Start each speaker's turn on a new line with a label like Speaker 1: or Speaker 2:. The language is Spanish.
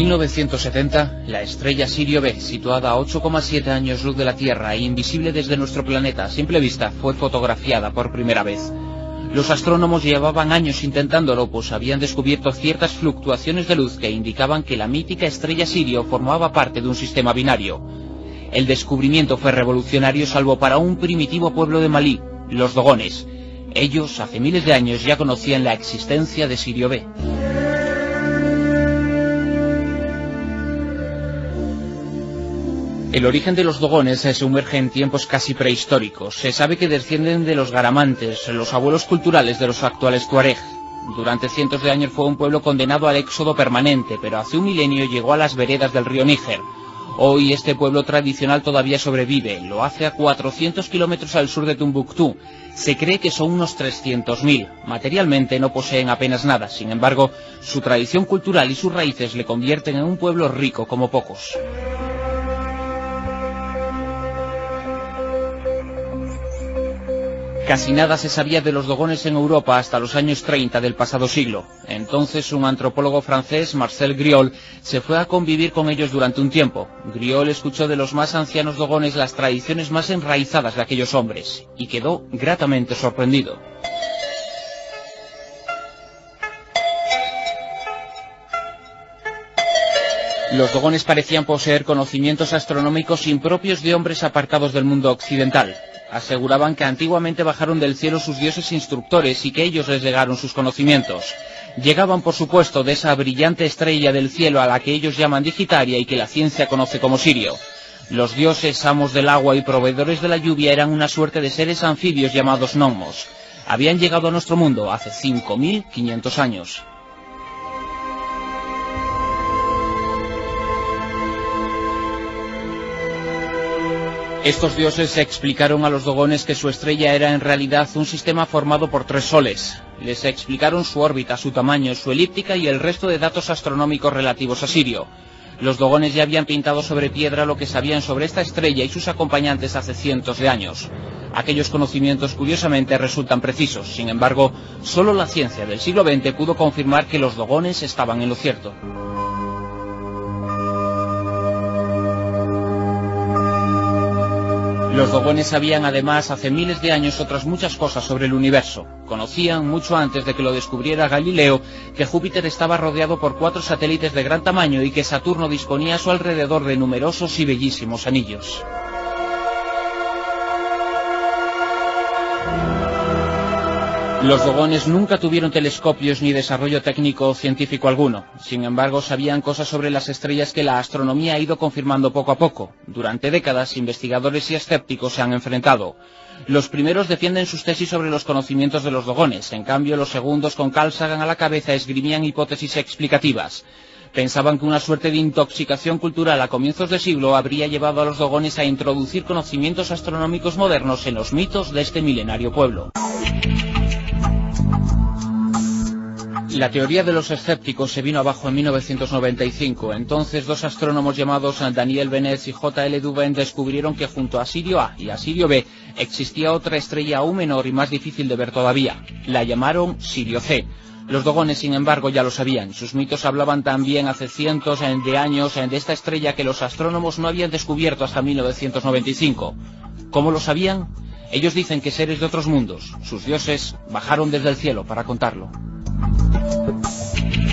Speaker 1: En 1970, la estrella Sirio B, situada a 8,7 años luz de la Tierra e invisible desde nuestro planeta a simple vista, fue fotografiada por primera vez. Los astrónomos llevaban años intentándolo, pues habían descubierto ciertas fluctuaciones de luz que indicaban que la mítica estrella Sirio formaba parte de un sistema binario. El descubrimiento fue revolucionario salvo para un primitivo pueblo de Malí, los Dogones. Ellos, hace miles de años, ya conocían la existencia de Sirio B. El origen de los dogones se sumerge en tiempos casi prehistóricos. Se sabe que descienden de los garamantes, los abuelos culturales de los actuales tuareg. Durante cientos de años fue un pueblo condenado al éxodo permanente, pero hace un milenio llegó a las veredas del río Níger. Hoy este pueblo tradicional todavía sobrevive, lo hace a 400 kilómetros al sur de Tumbuctú. Se cree que son unos 300.000. Materialmente no poseen apenas nada, sin embargo, su tradición cultural y sus raíces le convierten en un pueblo rico como pocos. Casi nada se sabía de los dogones en Europa hasta los años 30 del pasado siglo. Entonces un antropólogo francés, Marcel Griol, se fue a convivir con ellos durante un tiempo. Griol escuchó de los más ancianos dogones las tradiciones más enraizadas de aquellos hombres, y quedó gratamente sorprendido. Los dogones parecían poseer conocimientos astronómicos impropios de hombres apartados del mundo occidental aseguraban que antiguamente bajaron del cielo sus dioses instructores y que ellos les llegaron sus conocimientos. Llegaban, por supuesto, de esa brillante estrella del cielo a la que ellos llaman Digitaria y que la ciencia conoce como Sirio. Los dioses, amos del agua y proveedores de la lluvia eran una suerte de seres anfibios llamados gnomos. Habían llegado a nuestro mundo hace 5.500 años. Estos dioses explicaron a los dogones que su estrella era en realidad un sistema formado por tres soles. Les explicaron su órbita, su tamaño, su elíptica y el resto de datos astronómicos relativos a Sirio. Los dogones ya habían pintado sobre piedra lo que sabían sobre esta estrella y sus acompañantes hace cientos de años. Aquellos conocimientos curiosamente resultan precisos, sin embargo, solo la ciencia del siglo XX pudo confirmar que los dogones estaban en lo cierto. Los dogones sabían además hace miles de años otras muchas cosas sobre el universo. Conocían, mucho antes de que lo descubriera Galileo, que Júpiter estaba rodeado por cuatro satélites de gran tamaño y que Saturno disponía a su alrededor de numerosos y bellísimos anillos. Los dogones nunca tuvieron telescopios ni desarrollo técnico científico alguno. Sin embargo, sabían cosas sobre las estrellas que la astronomía ha ido confirmando poco a poco. Durante décadas, investigadores y escépticos se han enfrentado. Los primeros defienden sus tesis sobre los conocimientos de los dogones. En cambio, los segundos, con Carl Sagan a la cabeza, esgrimían hipótesis explicativas. Pensaban que una suerte de intoxicación cultural a comienzos de siglo habría llevado a los dogones a introducir conocimientos astronómicos modernos en los mitos de este milenario pueblo. La teoría de los escépticos se vino abajo en 1995. Entonces dos astrónomos llamados Daniel Benes y J.L. Dubin descubrieron que junto a Sirio A y a Sirio B existía otra estrella aún menor y más difícil de ver todavía. La llamaron Sirio C. Los dogones, sin embargo, ya lo sabían. Sus mitos hablaban también hace cientos de años de esta estrella que los astrónomos no habían descubierto hasta 1995. ¿Cómo lo sabían? Ellos dicen que seres de otros mundos, sus dioses, bajaron desde el cielo para contarlo. うん。